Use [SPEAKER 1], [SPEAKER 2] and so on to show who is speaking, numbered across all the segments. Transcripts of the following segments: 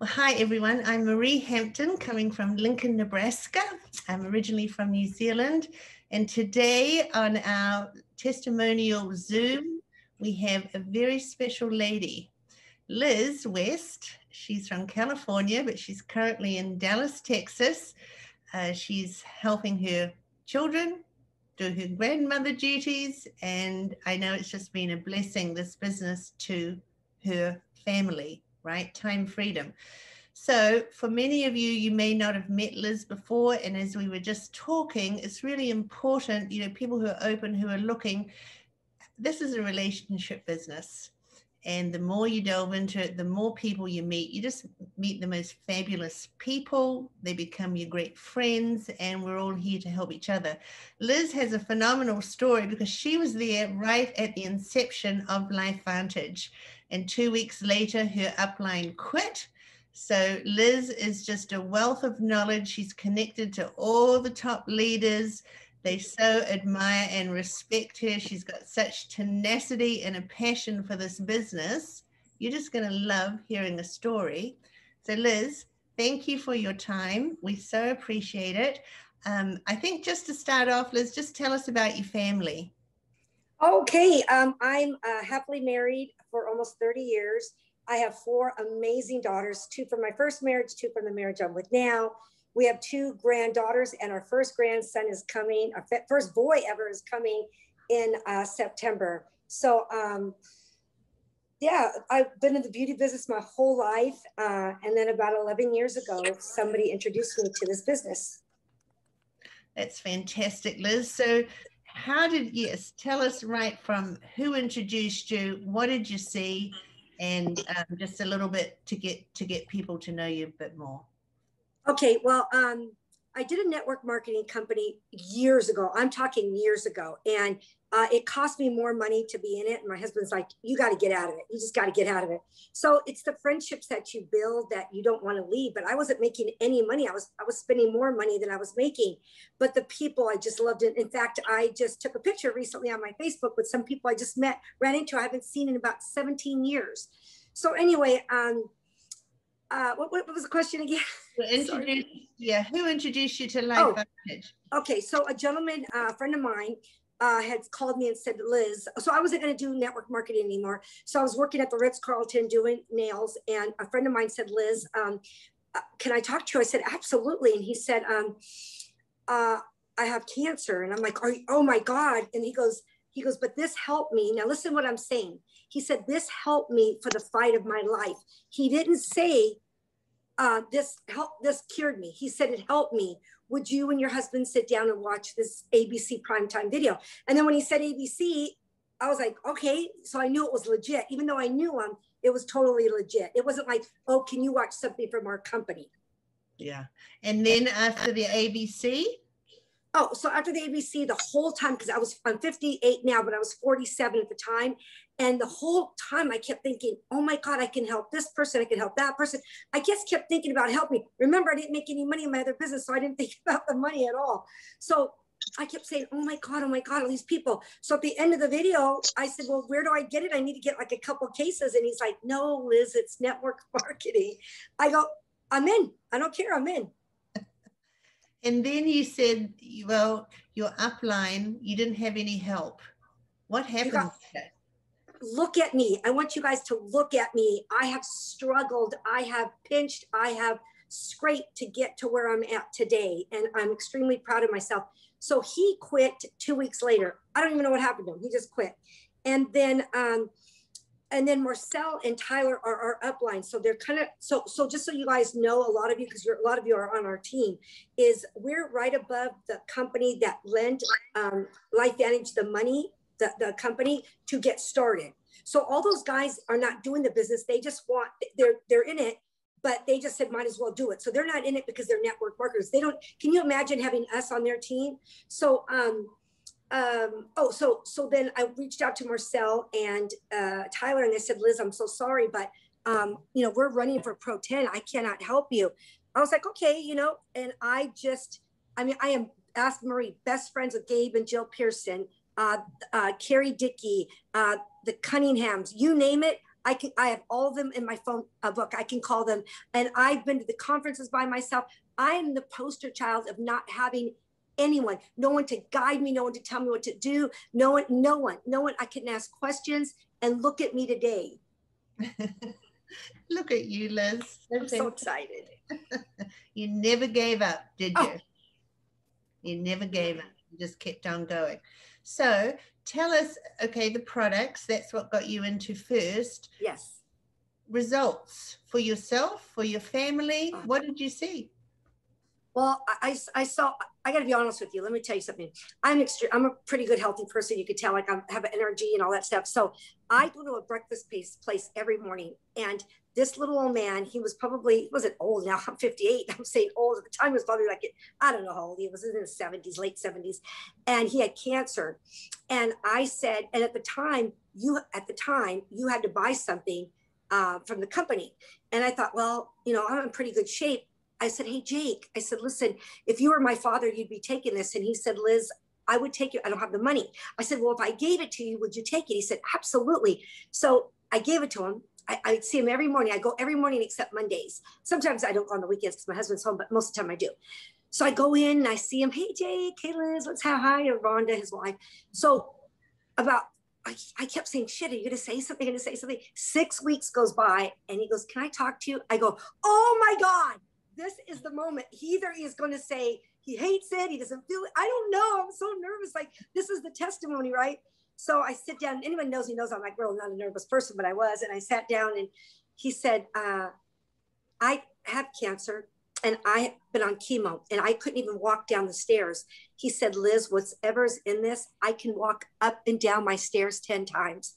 [SPEAKER 1] Well, hi everyone. I'm Marie Hampton coming from Lincoln, Nebraska. I'm originally from New Zealand. And today on our testimonial Zoom, we have a very special lady, Liz West. She's from California, but she's currently in Dallas, Texas. Uh, she's helping her children do her grandmother duties. And I know it's just been a blessing, this business to her family right? Time freedom. So, for many of you, you may not have met Liz before. And as we were just talking, it's really important, you know, people who are open, who are looking, this is a relationship business. And the more you delve into it, the more people you meet. You just meet the most fabulous people. They become your great friends, and we're all here to help each other. Liz has a phenomenal story because she was there right at the inception of LifeVantage. And two weeks later, her upline quit. So Liz is just a wealth of knowledge. She's connected to all the top leaders. They so admire and respect her. She's got such tenacity and a passion for this business. You're just going to love hearing a story. So, Liz, thank you for your time. We so appreciate it. Um, I think just to start off, Liz, just tell us about your family.
[SPEAKER 2] Okay, um, I'm uh, happily married for almost 30 years. I have four amazing daughters, two from my first marriage, two from the marriage I'm with now. We have two granddaughters, and our first grandson is coming, our first boy ever is coming in uh, September. So, um, yeah, I've been in the beauty business my whole life. Uh, and then about 11 years ago, somebody introduced me to this business.
[SPEAKER 1] That's fantastic, Liz. So, how did yes tell us right from who introduced you what did you see and um, just a little bit to get to get people to know you a bit more.
[SPEAKER 2] Okay well um, i did a network marketing company years ago. I'm talking years ago and uh, it cost me more money to be in it. And my husband's like, you got to get out of it. You just got to get out of it. So it's the friendships that you build that you don't want to leave. But I wasn't making any money. I was, I was spending more money than I was making. But the people I just loved it. In fact, I just took a picture recently on my Facebook with some people I just met, ran into, I haven't seen in about 17 years. So anyway, um, uh, what, what was the question again?
[SPEAKER 1] yeah, who introduced you to Life oh,
[SPEAKER 2] Okay, so a gentleman, a uh, friend of mine, uh, had called me and said, Liz, so I wasn't going to do network marketing anymore. So I was working at the Ritz Carlton doing nails. And a friend of mine said, Liz, um, uh, can I talk to you? I said, absolutely. And he said, um, uh, I have cancer. And I'm like, oh my God. And he goes, he goes, but this helped me. Now listen what I'm saying. He said, this helped me for the fight of my life. He didn't say, uh, this help, this cured me. He said, it helped me would you and your husband sit down and watch this ABC primetime video? And then when he said ABC, I was like, okay. So I knew it was legit. Even though I knew him, it was totally legit. It wasn't like, oh, can you watch something from our company?
[SPEAKER 1] Yeah. And then after the ABC?
[SPEAKER 2] Oh, so after the ABC, the whole time, because I was, I'm 58 now, but I was 47 at the time. And the whole time I kept thinking, oh my God, I can help this person, I can help that person. I just kept thinking about helping. Remember, I didn't make any money in my other business, so I didn't think about the money at all. So I kept saying, oh my God, oh my God, all these people. So at the end of the video, I said, well, where do I get it? I need to get like a couple cases. And he's like, no, Liz, it's network marketing. I go, I'm in. I don't care. I'm in.
[SPEAKER 1] And then you said, well, your upline, you didn't have any help. What happened?
[SPEAKER 2] Look at me. I want you guys to look at me. I have struggled. I have pinched. I have scraped to get to where I'm at today. And I'm extremely proud of myself. So he quit two weeks later. I don't even know what happened to him. He just quit. And then, um, and then Marcel and Tyler are our upline. So they're kind of so so just so you guys know, a lot of you because you're a lot of you are on our team, is we're right above the company that lent um, LifeVantage the money the, the company to get started. So all those guys are not doing the business. They just want, they're, they're in it, but they just said, might as well do it. So they're not in it because they're network marketers. They don't, can you imagine having us on their team? So, um, um, oh, so, so then I reached out to Marcel and uh, Tyler and they said, Liz, I'm so sorry, but um, you know, we're running for Pro 10. I cannot help you. I was like, okay, you know, and I just, I mean, I am, asked Marie, best friends with Gabe and Jill Pearson uh, uh, Carrie Dickey, uh, the Cunninghams, you name it. I can I have all of them in my phone uh, book. I can call them, and I've been to the conferences by myself. I am the poster child of not having anyone, no one to guide me, no one to tell me what to do, no one, no one, no one. I can ask questions and look at me today.
[SPEAKER 1] look at you, Liz.
[SPEAKER 2] I'm so excited.
[SPEAKER 1] you never gave up, did you? Oh. You never gave up. You just kept on going. So tell us, okay, the products, that's what got you into first.
[SPEAKER 2] Yes.
[SPEAKER 1] Results for yourself, for your family. Uh, what did you see?
[SPEAKER 2] Well, I, I saw, I got to be honest with you. Let me tell you something. I'm extreme. I'm a pretty good healthy person. You could tell like I have energy and all that stuff. So I go to a breakfast place, place every morning and this little old man, he was probably, wasn't old now, I'm 58. I'm saying old at the time he was probably like, I don't know how old he was in his 70s, late 70s. And he had cancer. And I said, and at the time, you, at the time, you had to buy something uh, from the company. And I thought, well, you know, I'm in pretty good shape. I said, Hey, Jake, I said, listen, if you were my father, you'd be taking this. And he said, Liz, I would take it. I don't have the money. I said, Well, if I gave it to you, would you take it? He said, Absolutely. So I gave it to him. I, I see him every morning. I go every morning except Mondays. Sometimes I don't go on the weekends because my husband's home, but most of the time I do. So I go in and I see him. Hey, Jay, Liz, let's have hi to Rhonda, his wife. So about I, I, kept saying, shit, are you going to say something? Going to say something? Six weeks goes by and he goes, can I talk to you? I go, oh my God, this is the moment. He either is going to say he hates it, he doesn't feel it. I don't know. I'm so nervous. Like this is the testimony, right? So I sit down. Anyone knows me knows I'm like, really not a nervous person, but I was. And I sat down and he said, uh, I have cancer and I've been on chemo and I couldn't even walk down the stairs. He said, Liz, whatever's in this, I can walk up and down my stairs 10 times.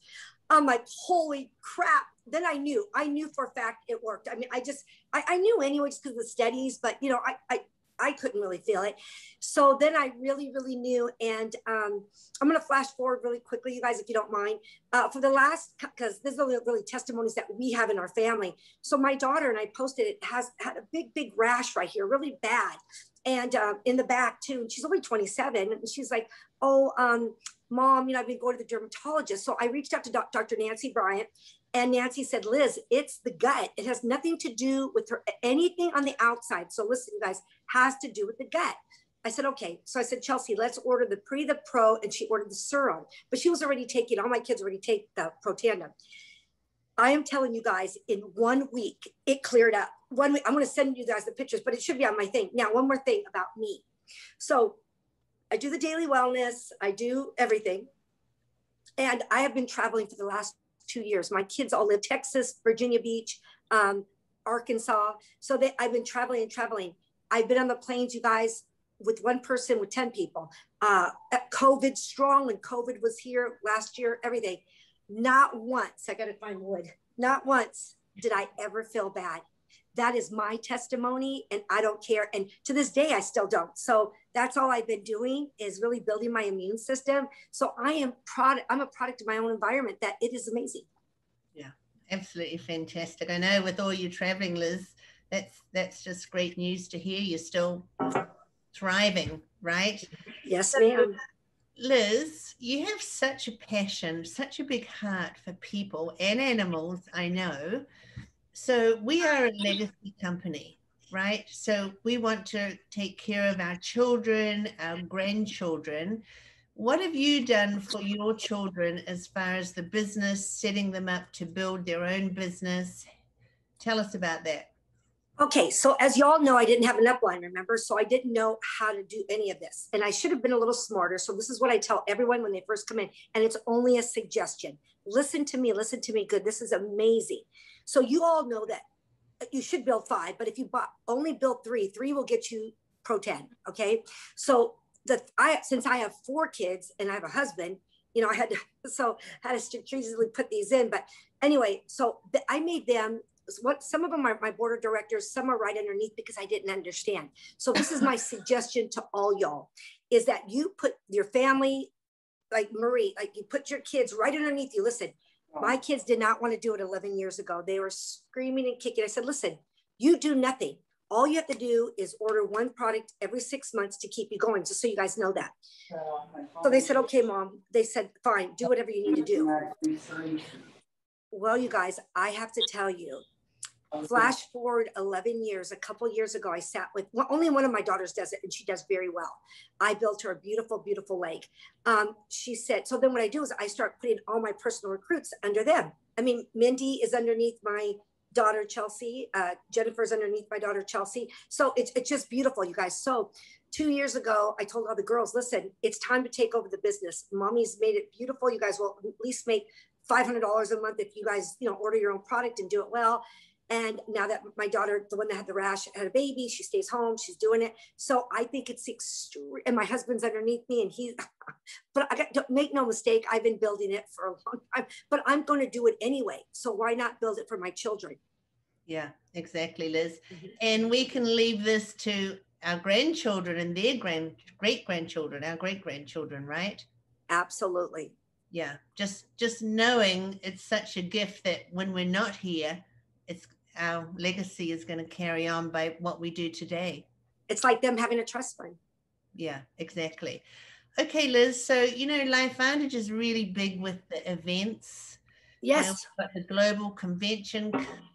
[SPEAKER 2] I'm like, holy crap then I knew, I knew for a fact it worked. I mean, I just, I, I knew anyway, just because of the studies, but you know, I, I, I couldn't really feel it. So then I really, really knew. And um, I'm going to flash forward really quickly, you guys, if you don't mind. Uh, for the last, because this is really, really testimonies that we have in our family. So my daughter and I posted it has had a big, big rash right here, really bad. And uh, in the back too. And she's only 27. And she's like, oh, um, mom, you know, I've been going to the dermatologist. So I reached out to Dr. Nancy Bryant and Nancy said, Liz, it's the gut. It has nothing to do with her, anything on the outside. So listen, guys, has to do with the gut. I said, okay. So I said, Chelsea, let's order the pre, the pro, and she ordered the serum. But she was already taking, all my kids already take the Protandim. I am telling you guys, in one week, it cleared up. One week, I'm going to send you guys the pictures, but it should be on my thing. Now, one more thing about me. So I do the daily wellness, I do everything. And I have been traveling for the last two years. My kids all live Texas, Virginia Beach, um, Arkansas. So they, I've been traveling and traveling. I've been on the planes, you guys, with one person with 10 people. Uh, COVID strong when COVID was here last year, everything. Not once, I got to find wood, not once did I ever feel bad. That is my testimony, and I don't care. And to this day, I still don't. So that's all I've been doing is really building my immune system. So I am product. I'm a product of my own environment. That it is amazing.
[SPEAKER 1] Yeah, absolutely fantastic. I know with all your traveling, Liz, that's that's just great news to hear. You're still thriving, right?
[SPEAKER 2] Yes, ma'am.
[SPEAKER 1] Liz, you have such a passion, such a big heart for people and animals. I know. So we are a legacy company right? So we want to take care of our children, our grandchildren. What have you done for your children as far as the business, setting them up to build their own business? Tell us about that.
[SPEAKER 2] Okay, so as y'all know, I didn't have an upline, remember? So I didn't know how to do any of this. And I should have been a little smarter. So this is what I tell everyone when they first come in. And it's only a suggestion. Listen to me, listen to me good. This is amazing. So you all know that uh, you should build five, but if you bought, only build three, three will get you pro 10. Okay. So the, I, since I have four kids and I have a husband, you know, I had to, so I had to strategically put these in, but anyway, so the, I made them what some of them are my board of directors, some are right underneath because I didn't understand. So this is my suggestion to all y'all is that you put your family, like Marie, like you put your kids right underneath you. Listen, my kids did not want to do it 11 years ago. They were screaming and kicking. I said, listen, you do nothing. All you have to do is order one product every six months to keep you going, just so you guys know that. So they said, okay, mom. They said, fine, do whatever you need to do. Well, you guys, I have to tell you, flash forward 11 years a couple years ago i sat with well, only one of my daughters does it and she does very well. I built her a beautiful beautiful lake. Um, she said so then what i do is i start putting all my personal recruits under them. I mean mindy is underneath my daughter chelsea uh, jennifer's underneath my daughter chelsea. So it's, it's just beautiful you guys. So two years ago i told all the girls listen it's time to take over the business. Mommy's made it beautiful. You guys will at least make $500 a month if you guys you know order your own product and do it well and now that my daughter, the one that had the rash, had a baby, she stays home, she's doing it. So I think it's extreme. And my husband's underneath me, and he's, but I got, make no mistake, I've been building it for a long time, but I'm going to do it anyway. So why not build it for my children?
[SPEAKER 1] Yeah, exactly, Liz. Mm-hmm. And we can leave this to our grandchildren and their grand great grandchildren, our great grandchildren, right?
[SPEAKER 2] Absolutely.
[SPEAKER 1] Yeah, just just knowing it's such a gift that when we're not here, it's our legacy is going to carry on by what we do today.
[SPEAKER 2] It's like them having a trust fund.
[SPEAKER 1] Yeah, exactly. Okay, Liz. So, you know, Life Vantage is really big with the events.
[SPEAKER 2] Yes.
[SPEAKER 1] we've got the global convention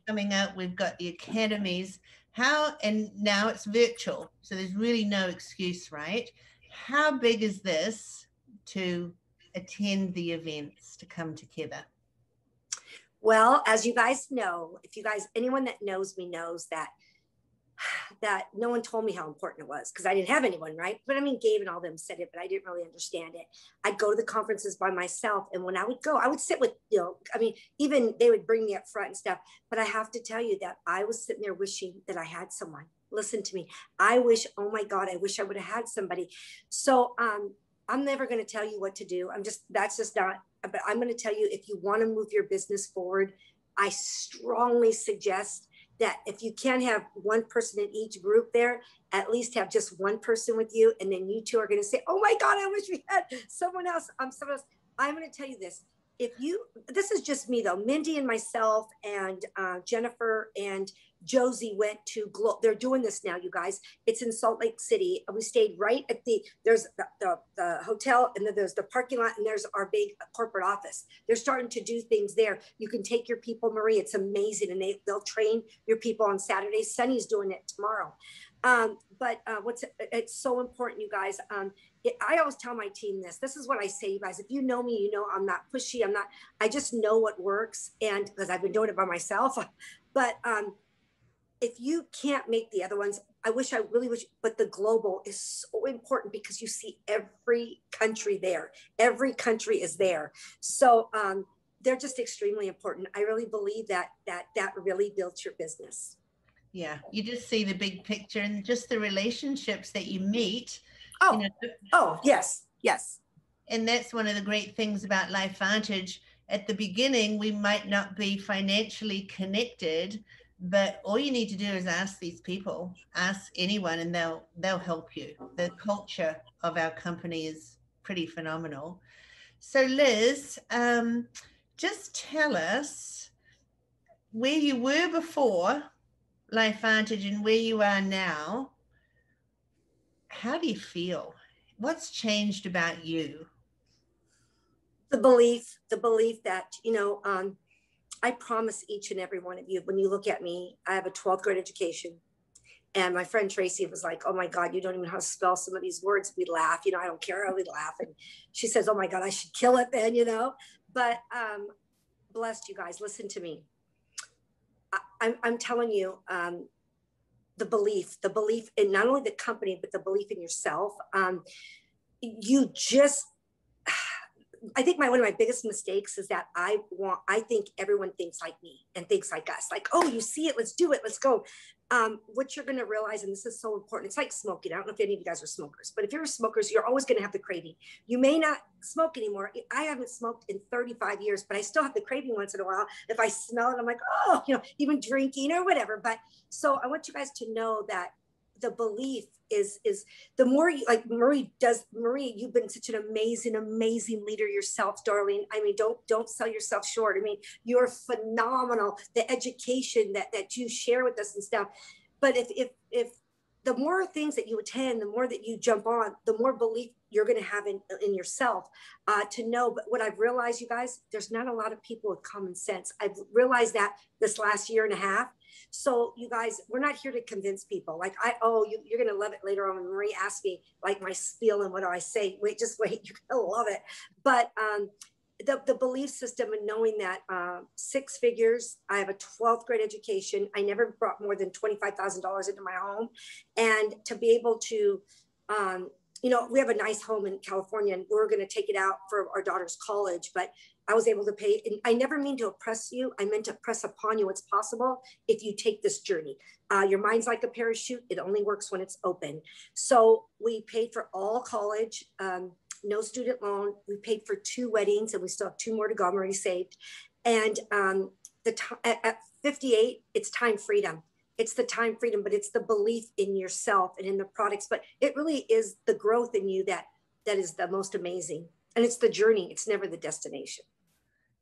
[SPEAKER 1] coming up. We've got the academies. How, and now it's virtual. So there's really no excuse, right? How big is this to attend the events to come together?
[SPEAKER 2] Well, as you guys know, if you guys, anyone that knows me knows that that no one told me how important it was because I didn't have anyone, right? But I mean, Gabe and all them said it, but I didn't really understand it. I'd go to the conferences by myself. And when I would go, I would sit with, you know, I mean, even they would bring me up front and stuff. But I have to tell you that I was sitting there wishing that I had someone. Listen to me. I wish, oh my God, I wish I would have had somebody. So um, I'm never going to tell you what to do. I'm just, that's just not but I'm going to tell you if you want to move your business forward, I strongly suggest that if you can't have one person in each group there, at least have just one person with you. And then you two are going to say, Oh my God, I wish we had someone else. I'm someone else. I'm going to tell you this. If you, this is just me though, Mindy and myself and uh, Jennifer and Josie went to Glo- they're doing this now, you guys. It's in Salt Lake City. We stayed right at the there's the, the, the, hotel and then there's the parking lot and there's our big corporate office. They're starting to do things there. You can take your people, Marie. It's amazing, and they they'll train your people on Saturdays. Sunny's doing it tomorrow. Um, but uh, what's it's so important, you guys. Um, it, I always tell my team this. This is what I say, you guys. If you know me, you know I'm not pushy. I'm not. I just know what works, and because I've been doing it by myself. But um, if you can't make the other ones, I wish I really wish, but the global is so important because you see every country there. Every country is there. So um, they're just extremely important. I really believe that that that really builds your business.
[SPEAKER 1] Yeah, you just see the big picture and just the relationships that you meet.
[SPEAKER 2] Oh, you know. oh yes, yes.
[SPEAKER 1] And that's one of the great things about Life Vantage. At the beginning, we might not be financially connected, but all you need to do is ask these people ask anyone and they'll they'll help you. The culture of our company is pretty phenomenal. So liz um, just tell us where you were before life vantage and where you are now. How do you feel? What's changed about you?
[SPEAKER 2] The belief the belief that you know um, I promise each and every one of you, when you look at me, I have a 12th grade education. And my friend Tracy was like, Oh my God, you don't even know how to spell some of these words. We laugh, you know, I don't care we laugh. And she says, Oh my God, I should kill it then, you know. But um, blessed you guys, listen to me. I, I'm, I'm telling you, um, the belief, the belief in not only the company, but the belief in yourself. Um, you just I think my one of my biggest mistakes is that I want I think everyone thinks like me and thinks like us. Like, oh, you see it, let's do it, let's go. Um, what you're going to realize, and this is so important, it's like smoking. I don't know if any of you guys are smokers, but if you're a smokers, you're always going to have the craving. You may not smoke anymore. I haven't smoked in 35 years, but I still have the craving once in a while. If I smell it, I'm like, oh, you know, even drinking or whatever. But so I want you guys to know that the belief is is the more you like marie does marie you've been such an amazing amazing leader yourself darling i mean don't don't sell yourself short i mean you're phenomenal the education that that you share with us and stuff but if if if the more things that you attend the more that you jump on the more belief you're going to have in, in yourself uh, to know. But what I've realized, you guys, there's not a lot of people with common sense. I've realized that this last year and a half. So you guys, we're not here to convince people. Like I, oh, you, are going to love it later on when Marie asks me like my spiel and what do I say? Wait, just wait, you're going to love it. But um, the, the belief system and knowing that uh, six figures, I have a 12th grade education. I never brought more than $25,000 into my home. And to be able to, um, you know, we have a nice home in California and we're going to take it out for our daughter's college, but I was able to pay. And I never mean to oppress you. I meant to press upon you what's possible if you take this journey. Uh, your mind's like a parachute. It only works when it's open. So we paid for all college. Um, no student loan. We paid for two weddings and we still have two more to go. I'm already saved. And um, the t- at, at 58, it's time freedom. It's the time freedom, but it's the belief in yourself and in the products. But it really is the growth in you that that is the most amazing. And it's the journey. It's never the destination.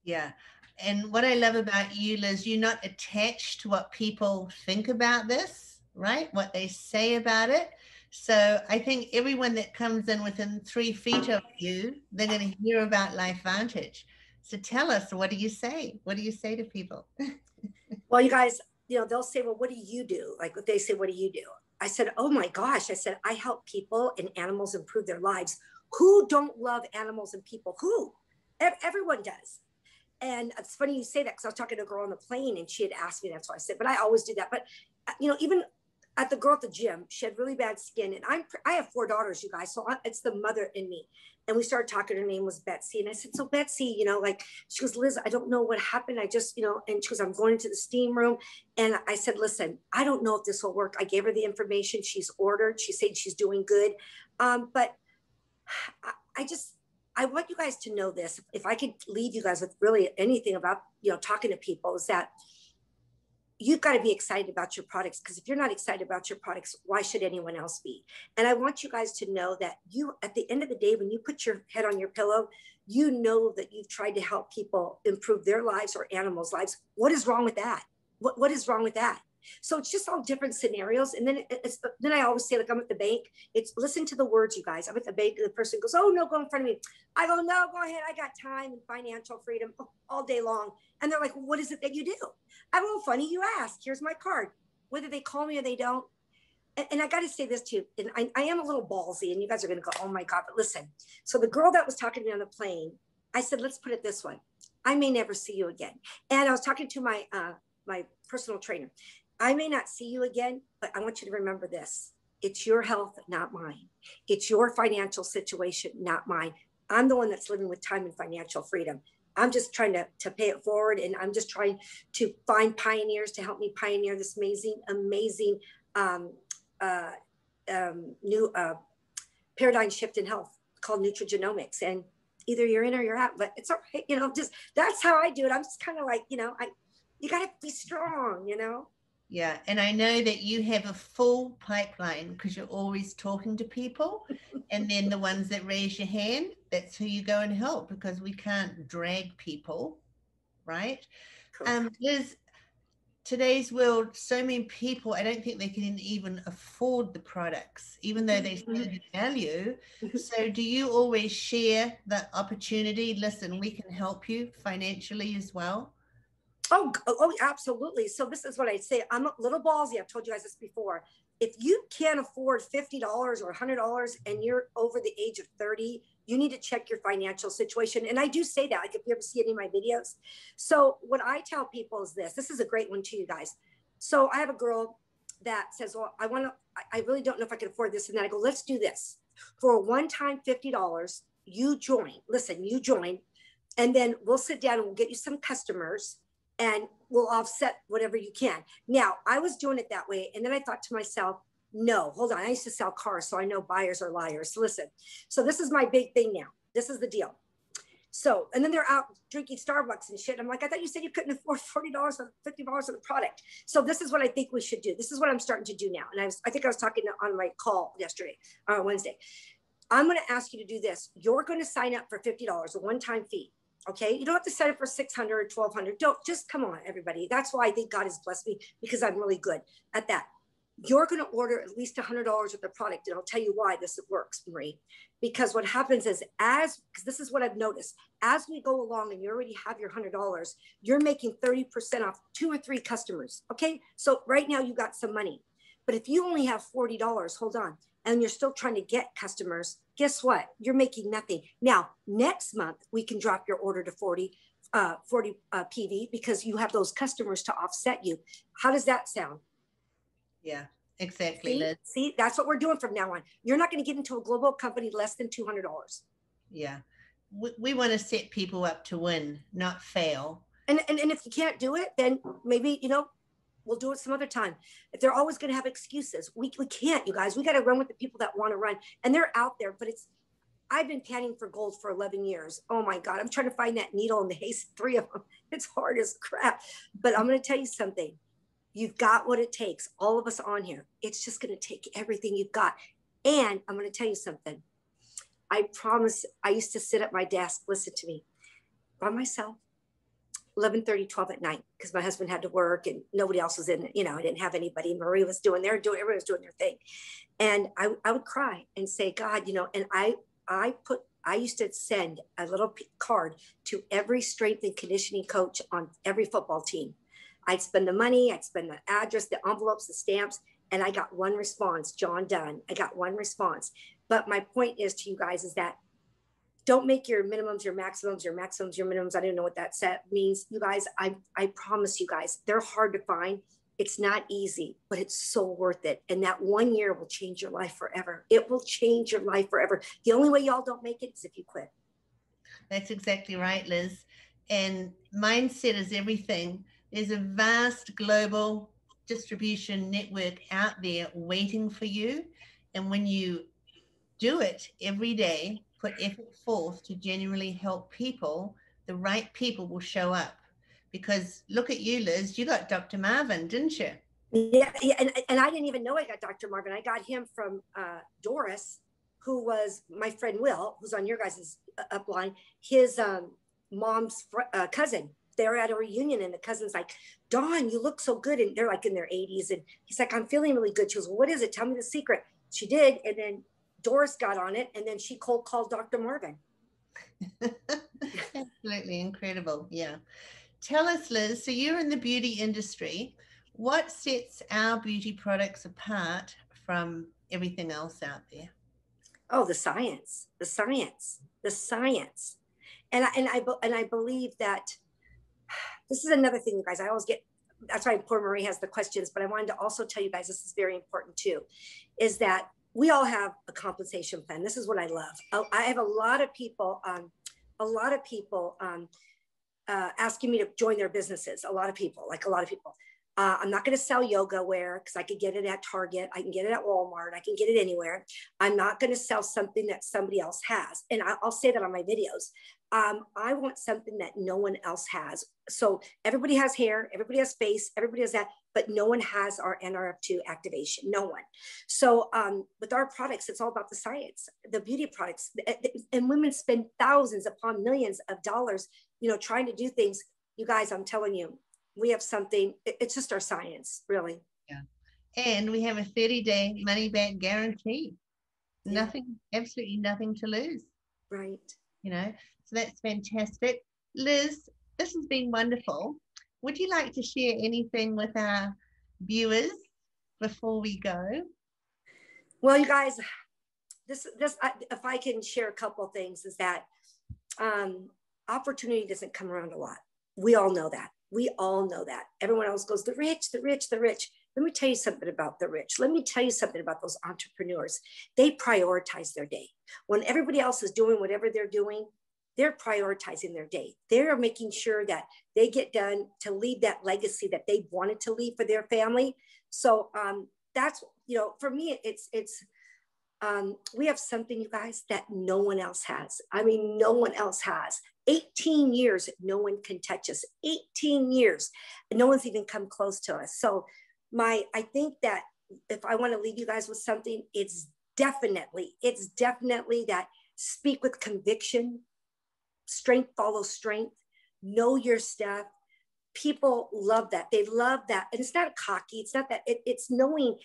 [SPEAKER 1] Yeah. And what I love about you, Liz, you're not attached to what people think about this, right? What they say about it so I think everyone that comes in within three feet of you, they're going to hear about Life Vantage. So tell us, what do you say? What do you say to people?
[SPEAKER 2] well, you guys, you know, they'll say, well, what do you do? Like they say, what do you do? I said, oh my gosh. I said, I help people and animals improve their lives. Who don't love animals and people? Who? Everyone does. And it's funny you say that because I was talking to a girl on the plane and she had asked me that. So I said, but I always do that. But, uh, you know, even at the girl at the gym, she had really bad skin, and I'm I have four daughters, you guys, so I, it's the mother in me. And we started talking. Her name was Betsy, and I said, "So Betsy, you know, like she goes, Liz, I don't know what happened. I just, you know," and she goes, "I'm going into the steam room," and I said, "Listen, I don't know if this will work." I gave her the information. She's ordered. She said she's doing good, um, but I, I just I want you guys to know this. If I could leave you guys with really anything about you know talking to people, is that you've got to be excited about your products because if you're not excited about your products, why should anyone else be? And I want you guys to know that you, at the end of the day, when you put your head on your pillow, you know that you've tried to help people improve their lives or animals' lives. What is wrong with that? What, what is wrong with that? So it's just all different scenarios. And then it's then I always say, like I'm at the bank, it's listen to the words, you guys. I'm at the bank, and the person goes, Oh no, go in front of me. I go, No, go ahead. I got time and financial freedom all day long. And they're like, What is it that you do? I'm all funny, you ask. Here's my card. Whether they call me or they don't. And, and I got to say this too, and I, I am a little ballsy, and you guys are going to go, oh my God, but listen. So the girl that was talking to me on the plane, I said, let's put it this way I may never see you again. And I was talking to my, uh, my personal trainer. I may not see you again, but I want you to remember this it's your health, not mine. It's your financial situation, not mine. I'm the one that's living with time and financial freedom. I'm just trying to, to pay it forward and I'm just trying to find pioneers to help me pioneer this amazing, amazing um, uh, um, new uh, paradigm shift in health called nutrigenomics. And either you're in or you're out, but it's all right. You know, just that's how I do it. I'm just kind of like, you know, I, you got to be strong, you know?
[SPEAKER 1] Yeah, and I know that you have a full pipeline because you're always talking to people, and then the ones that raise your hand, that's who you go and help because we can't drag people, right? Cool. Um, Liz, today's world, so many people, I don't think they can even afford the products, even though they see the value. So, do you always share the opportunity? Listen, we can help you financially as well.
[SPEAKER 2] Oh, oh, oh, absolutely. So this is what I say. I'm a little ballsy. I've told you guys this before. If you can't afford $50 or $100 and you're over the age of 30, you need to check your financial situation. And I do say that, like if you ever see any of my videos. So what I tell people is this, this is a great one to you guys. So I have a girl that says, well, I want to, I really don't know if I can afford this. And then I go, let's do this for a one-time $50. You join, listen, you join, and then we'll sit down and we'll get you some customers and we'll offset whatever you can. Now, I was doing it that way. And then I thought to myself, no, hold on. I used to sell cars, so I know buyers are liars. listen, so this is my big thing now. This is the deal. So, and then they're out drinking Starbucks and shit. I'm like, I thought you said you couldn't afford $40 or $50 for the product. So this is what I think we should do. This is what I'm starting to do now. And I, was, I think I was talking on my call yesterday, uh, Wednesday. I'm going to ask you to do this. You're going to sign up for $50, a one-time fee. Okay. You don't have to set it for 600 or 1200. Don't just come on, everybody. That's why I think God has blessed me because I'm really good at that. you're going to order at least $100 worth of product. And I'll tell you why this works, Marie. Because what happens is, as because this is what I've noticed, as we go along and you already have your $100, you're making 30% off two or three customers. Okay. So right now you got some money. But if you only have $40, hold on, and you're still trying to get customers, guess what? You're making nothing. Now, next month, we can drop your order to 40, uh, 40 uh, PV because you have those customers to offset you. How does that sound?
[SPEAKER 1] Yeah, exactly.
[SPEAKER 2] See, See that's what we're doing from now on. You're not going to get into a global company less than $200.
[SPEAKER 1] Yeah. We, we want to set people up to win, not fail.
[SPEAKER 2] And, and, and if you can't do it, then maybe, you know, we'll do it some other time. They're always going to have excuses, we, we can't, you guys. We got to run with the people that want to run. And they're out there, but it's, I've been panning for gold for 11 years. Oh my God. I'm trying to find that needle in the haystack, three of them. It's hard as crap. But I'm going to tell you something. You've got what it takes. All of us on here. It's just going to take everything you've got. And I'm going to tell you something. I promise I used to sit at my desk, listen to me, by myself, 11 30, 12 at night, because my husband had to work and nobody else was in, you know, I didn't have anybody. Marie was doing their doing, everybody was doing their thing. And I, I would cry and say, God, you know, and I I put I used to send a little card to every strength and conditioning coach on every football team. I'd spend the money, I'd spend the address, the envelopes, the stamps, and I got one response, John Dunn. I got one response. But my point is to you guys is that don't make your minimums your maximums, your maximums your minimums. I don't know what that set means. You guys, I I promise you guys, they're hard to find. It's not easy, but it's so worth it. And that one year will change your life forever. It will change your life forever. The only way y'all don't make it is if you quit.
[SPEAKER 1] That's exactly right, Liz. And mindset is everything. There's a vast global distribution network out there waiting for you. And when you do it every day, put effort forth to genuinely help people, the right people will show up because look at you, Liz. You got Dr. Marvin, didn't you?
[SPEAKER 2] Yeah, yeah, and, and I didn't even know I got Dr. Marvin. I got him from uh, Doris, who was my friend Will, who's on your guys' upline. His um, mom's fr- uh, cousin. They're at a reunion, and the cousin's like, "Dawn, you look so good," and they're like in their 80s, and he's like, "I'm feeling really good." She goes, "What is it? Tell me the secret." She did, and then Doris got on it, and then she cold called Dr. Marvin.
[SPEAKER 1] Absolutely incredible. Yeah. Tell us, Liz, so you're in the beauty industry. What sets our beauty products apart from everything else out there?
[SPEAKER 2] Oh, the science, the science, the science. And I, and I, and I believe that this is another thing, you guys. I always get, that's why poor Marie has the questions, but I wanted to also tell you guys, this is very important too, is that we all have a compensation plan. This is what I love. Oh, I have a lot of people, um, a lot of people um, uh, asking me to join their businesses. A lot of people, like a lot of people. Uh, I'm not going to sell yoga wear because I could get it at Target. I can get it at Walmart. I can get it anywhere. I'm not going to sell something that somebody else has. And I, will say that on my videos. Um, I want something that no one else has. So everybody has hair, everybody has face, everybody has that, but no one has our NRF2 activation. No one. So um, with our products, it's all about the science, the beauty products. And women spend thousands upon millions of dollars you know, trying to do things. You guys, I'm telling you, we have something, it's just our science, really.
[SPEAKER 1] Yeah. And we have a 30 day money back guarantee. Yeah. Nothing, absolutely nothing to lose.
[SPEAKER 2] Right.
[SPEAKER 1] You know, so that's fantastic. Liz, this has been wonderful. Would you like to share anything with our viewers before we go?
[SPEAKER 2] Well, you guys, this this if I can share a couple things is that um, opportunity doesn't come around a lot. We all know that. We all know that. Everyone else goes, the rich, the rich, the rich. Let me tell you something about the rich. Let me tell you something about those entrepreneurs. They prioritize their day. When everybody else is doing whatever they're doing, they're prioritizing their day. They're making sure that they get done to leave that legacy that they wanted to leave for their family. So um, that's you know, for me, it's it's um, we have something, you guys, that no one else has. I mean, no one else has. 18 years, no one can touch us. 18 years, no one's even come close to us. So, my, I think that if I want to leave you guys with something, it's definitely, it's definitely that speak with conviction, strength follows strength, know your stuff, people love that. They love that. And it's not cocky. It's not that it, it's knowing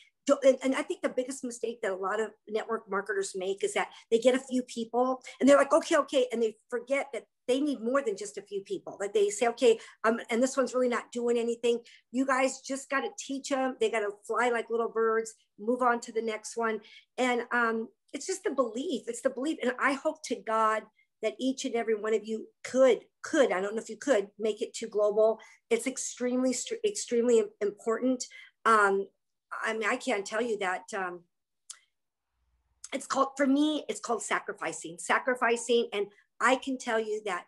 [SPEAKER 2] and, I think the biggest mistake that a lot of network marketers make is that they get a few people and they're like, okay, okay. And they forget that they need more than just a few people. Like they say, okay, um, and this one's really not doing anything. You guys just got to teach them. They got to fly like little birds, move on to the next one. And um, it's just the belief. It's the belief. And I hope to God that each and every one of you could could i don't know if you could make it to global. It's extremely extremely important. Um i mean i can't tell you that um it's called for me it's called sacrificing sacrificing. And i can tell you that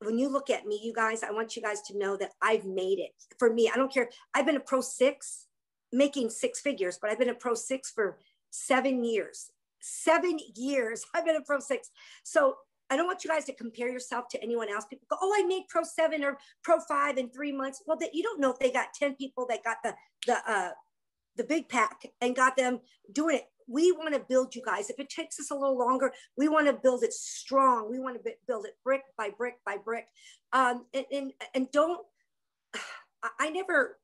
[SPEAKER 2] when you look at me you guys i want you guys to know that i've made it. For me i don't care. I've been a pro six making six figures but i've been a pro six for seven years. Seven years i've been a pro six. So I don't want you guys to compare yourself to anyone else. People go, oh, I made Pro Seven or Pro Five in three months. Well, that you don't know if they got ten people that got the the uh, the big pack and got them doing it. We want to build you guys. If it takes us a little longer, we want to build it strong. We want to build it brick by brick by brick. Um, and, and and don't. I never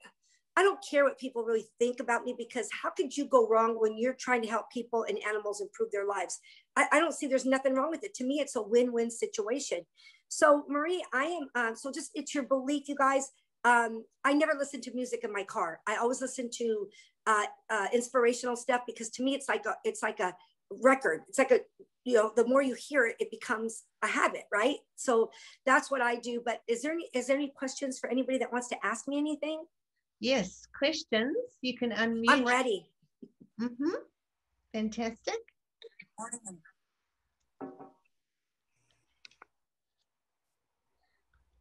[SPEAKER 2] I don't care what people really think about me because how could you go wrong when you're trying to help people and animals improve their lives? I, I don't see there's nothing wrong with it. To me, it's a win win situation. So, Marie, I am, um, so just it's your belief, you guys. Um, I never listen to music in my car. I always listen to uh, uh, inspirational stuff because to me, it's like a, it's like a record. It's like a, you know, the more you hear it, it becomes a habit, right? So that's what I do. But is there any, is there any questions for anybody that wants to ask me anything?
[SPEAKER 1] Yes, questions. You can unmute.
[SPEAKER 2] I'm ready.
[SPEAKER 1] Mm-hmm. Fantastic.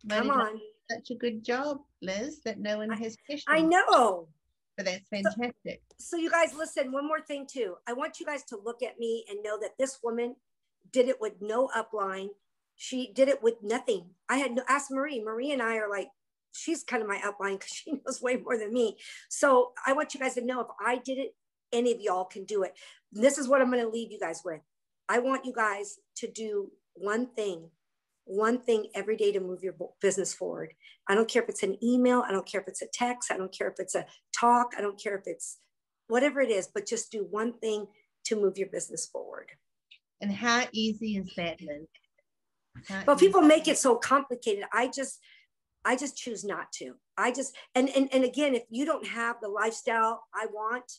[SPEAKER 2] Come on.
[SPEAKER 1] Such a good job, Liz, that no one has questions.
[SPEAKER 2] I know.
[SPEAKER 1] But that's fantastic.
[SPEAKER 2] So, so, you guys, listen, one more thing too. I want you guys to look at me and know that this woman did it with no upline. She did it with nothing. I had no, ask Marie. Marie and I are like she's kind of my upline because she knows way more than me. So I want you guys to know if I did it, any of y'all can do it. And this is what I'm going to leave you guys with. I want you guys to do one thing, one thing every day to move your business forward. I don't care if it's an email, I don't care if it's a text, I don't care if it's a talk, I don't care if it's whatever it is, but just do one thing to move your business forward.
[SPEAKER 1] And how easy is that, Lynn?
[SPEAKER 2] Well, people make it so complicated. I just, I just choose not to. I just and and and again, if you don't have the lifestyle I want,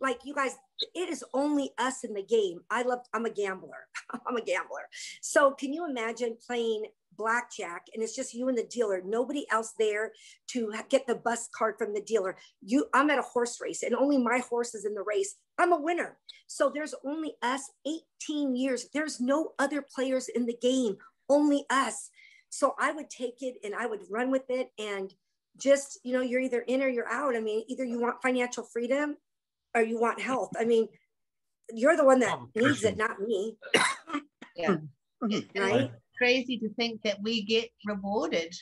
[SPEAKER 2] like you guys, it is only us in the game. I love. I'm a gambler. I'm a gambler. So can you imagine playing blackjack and it's just you and the dealer nobody else there to get the bus card from the dealer you i'm at a horse race and only my horse is in the race i'm a winner so there's only us 18 years there's no other players in the game only us so I would take it and I would run with it and just, you know, you're either in or you're out. I mean, either you want financial freedom or you want health. I mean, you're the one that oh, needs it, not me.
[SPEAKER 1] yeah. right? crazy to think that we get rewarded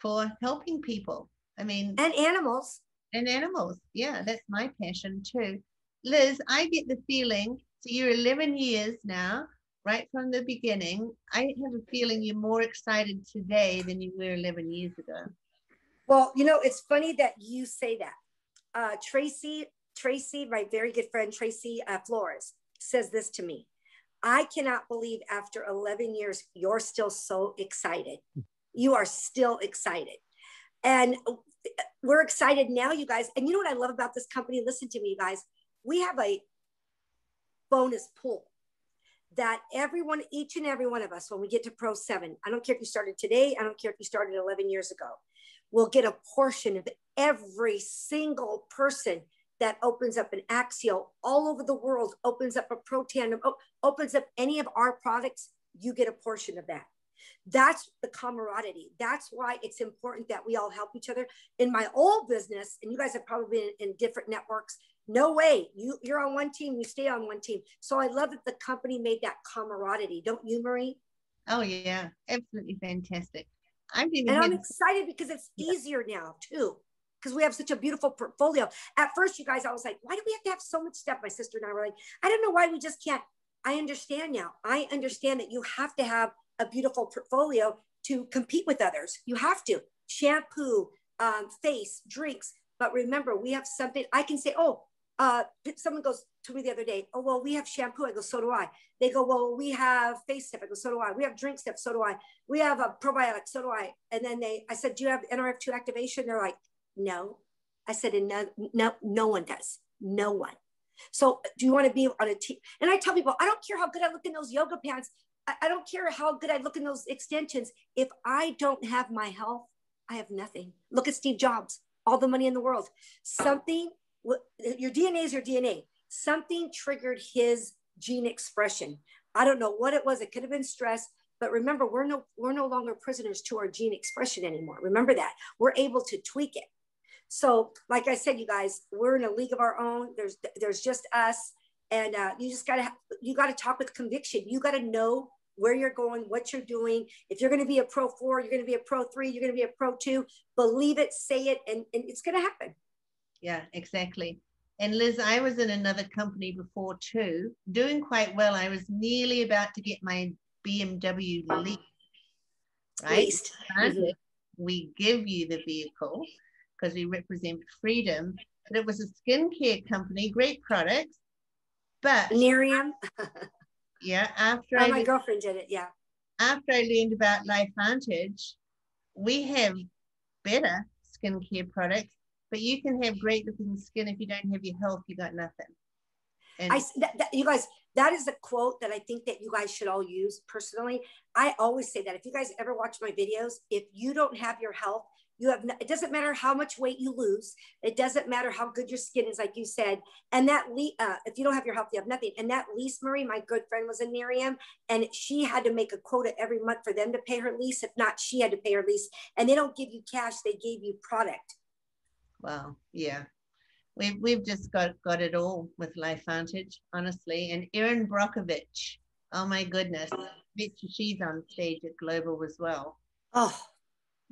[SPEAKER 1] for helping people. I mean,
[SPEAKER 2] and animals.
[SPEAKER 1] And animals. Yeah, that's my passion too. Liz, I get the feeling, so you're 11 years now right from the beginning. I have a feeling you're more excited today than you were 11 years ago.
[SPEAKER 2] Well, you know, it's funny that you say that. Uh, Tracy, Tracy, my very good friend Tracy uh, Flores, says this to me. I cannot believe after 11 years, you're still so excited. You are still excited. And we're excited now, you guys. And you know what I love about this company? Listen to me, you guys. We have a bonus pool that everyone, each and every one of us, when we get to Pro 7, I don't care if you started today, I don't care if you started 11 years ago, will get a portion of every single person that opens up an Axio all over the world, opens up a Protandim, opens up any of our products, you get a portion of that. That's the camaraderie. That's why it's important that we all help each other. In my old business, and you guys have probably been in different networks, no way. You you're on one team, you stay on one team. So I love that the company made that camaraderie. Don't you, Marie?
[SPEAKER 1] Oh yeah, absolutely fantastic. I'm and
[SPEAKER 2] I'm excited because it's easier now too. Because we have such a beautiful portfolio. At first, you guys, I was like, why do we have to have so much stuff? My sister and I were like, I don't know why we just can't. I understand now. I understand that you have to have a beautiful portfolio to compete with others. You have to shampoo, um, face, drinks. But remember, we have something I can say, oh, uh, someone goes to me the other day, oh, well, we have shampoo. I go, so do I. They go, well, we have face step. I go, so do I. We have drink step. So do I. We have a probiotic. So do I. And then they, I said, do you have NRF2 activation? They're like, no. I said, no, no, no one does. No one. So do you want to be on a team? And I tell people, I don't care how good I look in those yoga pants. I, I don't care how good I look in those extensions. If I don't have my health, I have nothing. Look at Steve Jobs, all the money in the world. Something, your DNA is your DNA. Something triggered his gene expression. I don't know what it was. It could have been stress, but remember, we're no we're no longer prisoners to our gene expression anymore. Remember that we're able to tweak it. So, like I said, you guys, we're in a league of our own. There's there's just us, and uh, you just gotta you gotta talk with conviction. You gotta know where you're going, what you're doing. If you're going to be a pro four, you're going to be a pro three, you're going to be a pro two. Believe it, say it, and, and it's going to happen.
[SPEAKER 1] Yeah, exactly. And Liz, I was in another company before too, doing quite well. I was nearly about to get my BMW lease. Right? Mm-hmm. We give you the vehicle because we represent freedom. But it was a skincare company, great products. But
[SPEAKER 2] Miriam.
[SPEAKER 1] yeah, after
[SPEAKER 2] oh, I my did, girlfriend did it, yeah.
[SPEAKER 1] After I learned about Life LifeVantage, we have better skincare products, but you can have great looking skin if you don't have your health, you got nothing.
[SPEAKER 2] And I that, that, you guys, that is a quote that I think that you guys should all use personally. I always say that if you guys ever watch my videos, if you don't have your health, you have, it doesn't matter how much weight you lose. It doesn't matter how good your skin is, like you said. And that, uh, if you don't have your health, you have nothing. And that lease, Marie, my good friend was in Miriam, and she had to make a quota every month for them to pay her lease. If not, she had to pay her lease. And they don't give you cash, they gave you product.
[SPEAKER 1] Wow. Yeah. We've, we've just got, got it all with LifeVantage, honestly. And Erin Brockovich, oh my goodness, she's on stage at Global as well.
[SPEAKER 2] Oh,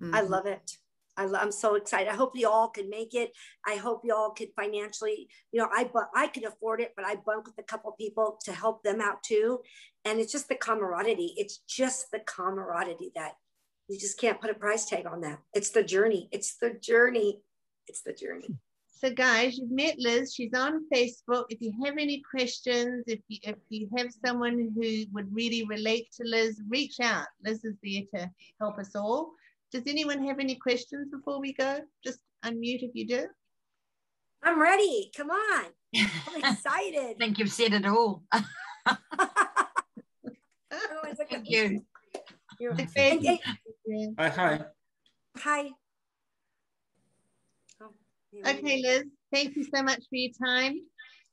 [SPEAKER 2] mm-hmm. I love it. I, am so excited. I hope you all can make it. I hope you all could financially, you know, I but I could afford it, but I bunk with a couple people to help them out too. And it's just the camaraderie. It's just the camaraderie that you just can't put a price tag on that. It's the journey. It's the journey. It's the journey.
[SPEAKER 1] So guys, you've met Liz. She's on Facebook. If you have any questions, if you if you have someone who would really relate to Liz, reach out. Liz is there to help us all. Does anyone have any questions before we go? Just unmute if you do.
[SPEAKER 2] I'm ready. Come on. I'm excited. I
[SPEAKER 3] think you've said it all. oh, Thank you.
[SPEAKER 4] Hi, hi.
[SPEAKER 2] Hi.
[SPEAKER 1] Okay, Liz. Thank you so much for your time.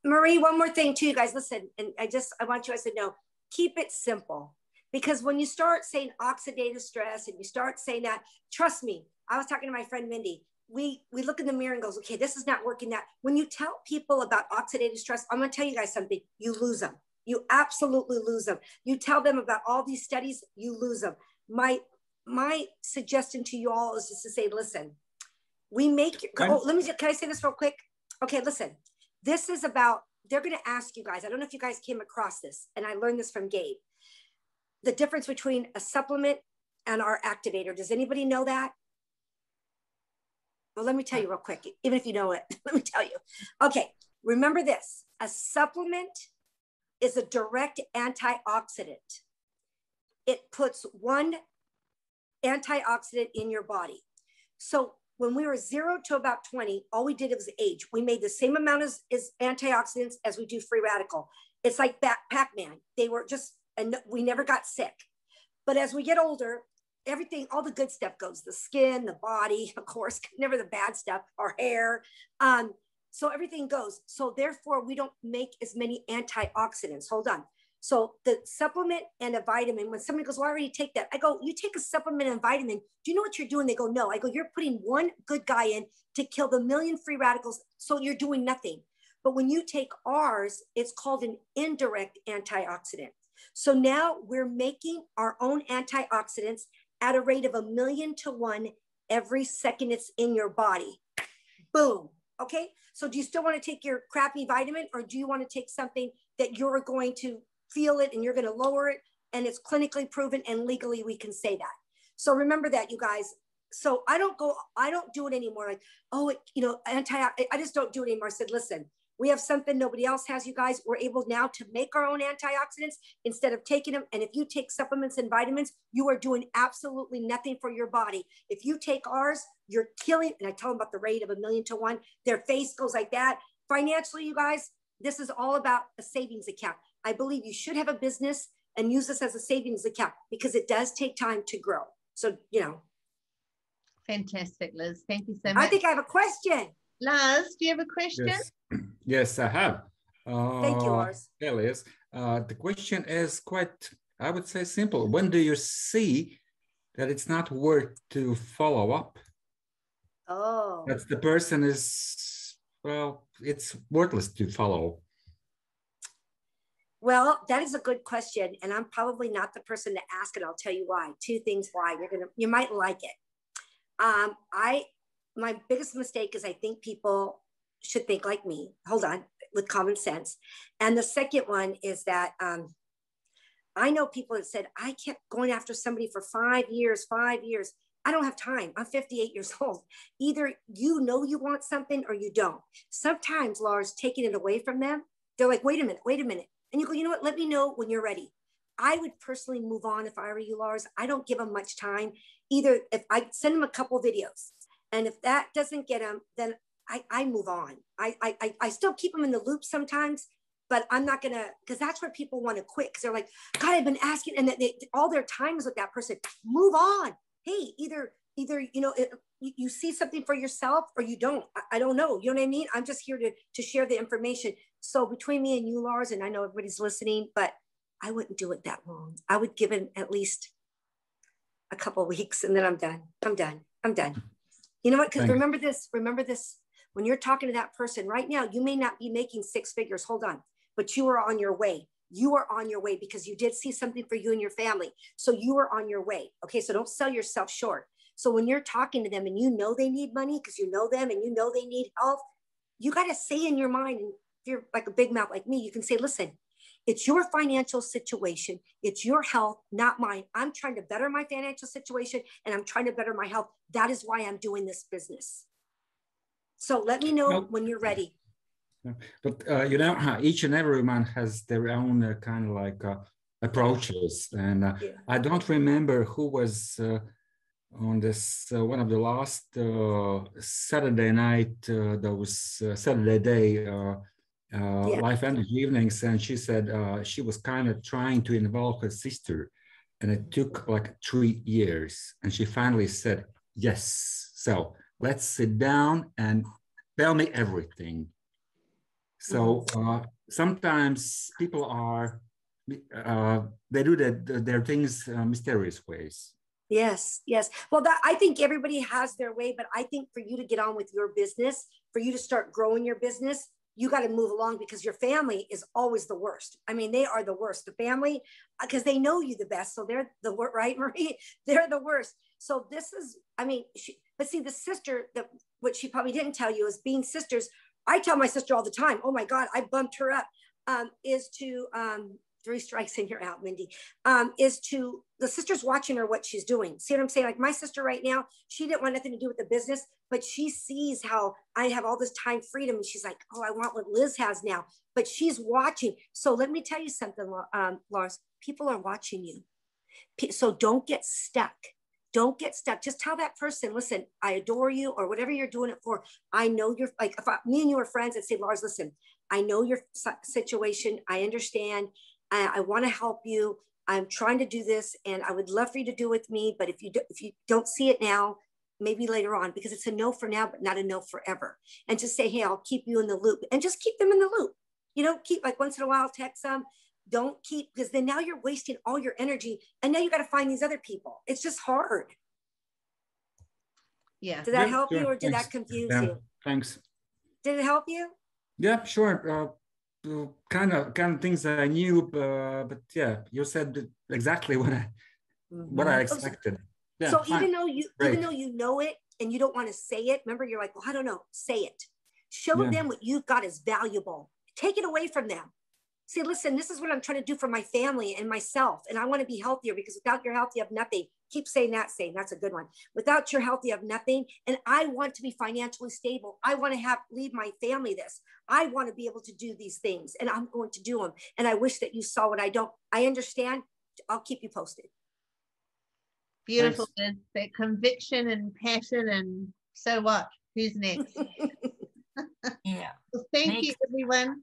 [SPEAKER 2] Marie, one more thing too, you guys. Listen, and I just I want you guys to know, keep it simple. Because when you start saying oxidative stress and you start saying that, trust me, I was talking to my friend Mindy. We we look in the mirror and goes, okay, this is not working. That when you tell people about oxidative stress, I'm gonna tell you guys something, you lose them. You absolutely lose them. You tell them about all these studies, you lose them. My my suggestion to you all is just to say, listen, we make your, oh, let me can I say this real quick? Okay, listen. This is about they're going to ask you guys. I don't know if you guys came across this, and I learned this from Gabe the difference between a supplement and our activator. Does anybody know that? Well, let me tell you real quick, even if you know it, let me tell you. Okay, remember this a supplement is a direct antioxidant. It puts one antioxidant in your body. So when we were zero to about 20, all we did was age. We made the same amount as, as antioxidants as we do free radical. It's like Pac-Man. They were just and we never got sick. But as we get older, everything, all the good stuff goes the skin, the body, of course, never the bad stuff, our hair. Um, so everything goes. So therefore, we don't make as many antioxidants. Hold on. So the supplement and a vitamin, when somebody goes, well, I already take that. I go, you take a supplement and vitamin. Do you know what you're doing? They go, no. I go, you're putting one good guy in to kill the million free radicals. So you're doing nothing. But when you take ours, it's called an indirect antioxidant. So now we're making our own antioxidants at a rate of a million to one every second it's in your body. Boom. Okay. So do you still want to take your crappy vitamin or do you want to take something that you're going to feel it and you're going to lower it and it's clinically proven and legally we can say that. So remember that you guys, so I don't go, I don't do it anymore. Like, oh, it, you know, anti, I just don't do it anymore. I said, listen, we have something nobody else has, you guys. We're able now to make our own antioxidants instead of taking them. And if you take supplements and vitamins, you are doing absolutely nothing for your body. If you take ours, you're killing. And I tell them about the rate of a million to one. Their face goes like that. Financially, you guys, this is all about a savings account. I believe you should have a business and use this as a savings account because it does take time to grow. So, you know.
[SPEAKER 1] Fantastic, Liz. Thank you so much.
[SPEAKER 2] I think I have a question.
[SPEAKER 1] Lars, do you have a question?
[SPEAKER 4] Yes, yes I have.
[SPEAKER 2] Uh, Thank you, Lars.
[SPEAKER 4] Elias, uh, the question is quite, I would say, simple. When do you see that it's not worth to follow up?
[SPEAKER 2] Oh.
[SPEAKER 4] That the person is, well, it's worthless to follow.
[SPEAKER 2] Well, that is a good question, and I'm probably not the person to ask it. I'll tell you why. Two things why you're gonna you might like it. Um, I my biggest mistake is I think people should think like me. Hold on, with common sense. And the second one is that um, I know people that said I kept going after somebody for five years, five years. I don't have time. I'm 58 years old. Either you know you want something or you don't. Sometimes, Lars, taking it away from them, they're like, wait a minute, wait a minute. And you go, you know what? Let me know when you're ready. I would personally move on if I were you, Lars. I don't give them much time. Either if I send them a couple videos, and if that doesn't get them, then I, I move on. I, I, I still keep them in the loop sometimes, but I'm not gonna because that's where people want to quit because they're like, God, I've been asking, and they, all their time is with that person. Move on. Hey, either either you know it, you see something for yourself or you don't. I, I, don't know. You know what I mean? I'm just here to to share the information. So between me and you, Lars, and I know everybody's listening, but I wouldn't do it that long. I would give it at least a couple weeks, and then I'm done. I'm done. I'm done. You know what? Because remember this. Remember this. When you're talking to that person right now, you may not be making six figures. Hold on, but you are on your way. You are on your way because you did see something for you and your family. So you are on your way. Okay. So don't sell yourself short. So when you're talking to them and you know they need money because you know them and you know they need help, you got to say in your mind, and if you're like a big mouth like me, you can say, listen, it's your financial situation, it's your health, not mine. I'm trying to better my financial situation and I'm trying to better my health. That is why I'm doing this business. So let me know when you're ready.
[SPEAKER 4] But uh, you know, each and every man has their own uh, kind of like uh, approaches, and uh, yeah. I don't remember who was uh, on this uh, one of the last Saturday night, those Saturday day uh, yeah. life energy evenings and she said uh, she was kind of trying to involve her sister and it took like three years and she finally said yes. So let's sit down and tell me everything. So uh, sometimes people are uh, they do that their things uh, mysterious ways.
[SPEAKER 2] Yes yes. Well that i think everybody has their way but i think for you to get on with your business for you to start growing your business you got to move along because your family is always the worst. I mean, they are the worst. The family, because uh, they know you the best. So they're the worst, right, Marie? They're the worst. So this is, I mean, she, but see, the sister, that what she probably didn't tell you is being sisters. I tell my sister all the time, oh my God, I bumped her up, um, is to, um, three strikes and you're out, Mindy, um, is to the sister's watching her what she's doing. See what I'm saying? Like my sister right now, she didn't want nothing to do with the business, but she sees how I have all this time freedom. And she's like, oh, I want what Liz has now. But she's watching. So let me tell you something, um, Lars. People are watching you. So don't get stuck. Don't get stuck. Just tell that person, listen, I adore you or whatever you're doing it for. I know you're like, if I, me and you are friends and say, Lars, listen, I know your situation. I understand. I, I want to help you. I'm trying to do this and I would love for you to do with me. But if you, do, if you don't see it now, maybe later on, because it's a no for now, but not a no forever. And just say, hey, I'll keep you in the loop and just keep them in the loop. You know, keep like once in a while, text them. Don't keep, because then now you're wasting all your energy. And now you got to find these other people. It's just hard.
[SPEAKER 1] Yeah.
[SPEAKER 2] Did that yeah, help sure. you or did Thanks. that confuse yeah. you?
[SPEAKER 4] Thanks.
[SPEAKER 2] Did it help you?
[SPEAKER 4] Yeah, sure. Uh, kind of kind of things that I knew, uh, but yeah, you said exactly what I mm-hmm. what I expected.
[SPEAKER 2] Yeah, so fine. even though you Great. even though you know it and you don't want to say it, remember you're like, well, I don't know, say it. Show yeah. them what you've got is valuable. Take it away from them. Say, listen, this is what I'm trying to do for my family and myself, and I want to be healthier because without your health, you have nothing. Keep saying that saying that's a good one. Without your health you have nothing and i want to be financially stable. I want to have leave my family this. I want to be able to do these things and i'm going to do them and i wish that you saw what i don't i understand. I'll keep you posted.
[SPEAKER 1] Beautiful that conviction and passion and so what? Who's next?
[SPEAKER 3] Yeah.
[SPEAKER 1] Well, thank
[SPEAKER 3] Next.
[SPEAKER 1] you everyone